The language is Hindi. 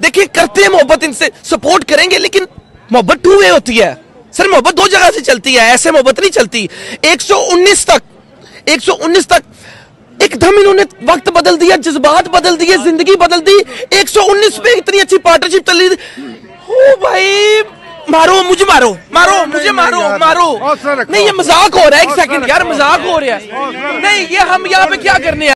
देखिए करते हैं मोहब्बत इनसे सपोर्ट करेंगे लेकिन मोहब्बत टू वे होती है। सर मोहब्बत दो जगह से चलती है ऐसे मोहब्बत नहीं चलती। 119 तक 119 तक एकदम इन्होंने वक्त बदल दिया जज्बात बदल दिए ज़िंदगी बदल दी। 119 पे इतनी अच्छी पार्टनरशिप चल। रही ओ भाई मारो मुझे मारो मारो मुझे मारो मारो। नहीं ये मज़ाक हो रहा है एक सेकंड यार मज़ाक हो रहा है। नहीं ये हम यहाँ पे क्या करने